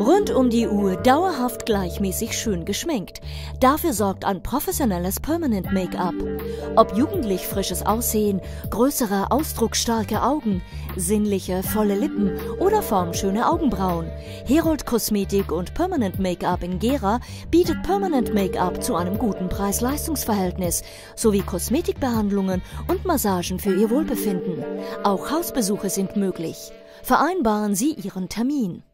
Rund um die Uhr dauerhaft gleichmäßig schön geschminkt. Dafür sorgt ein professionelles Permanent Make-up. Ob jugendlich frisches Aussehen, größere ausdrucksstarke Augen, sinnliche volle Lippen oder formschöne Augenbrauen. Herold Kosmetik und Permanent Make-up in Gera bietet Permanent Make-up zu einem guten Preis-Leistungs-Verhältnis sowie Kosmetikbehandlungen und Massagen für Ihr Wohlbefinden. Auch Hausbesuche sind möglich. Vereinbaren Sie Ihren Termin.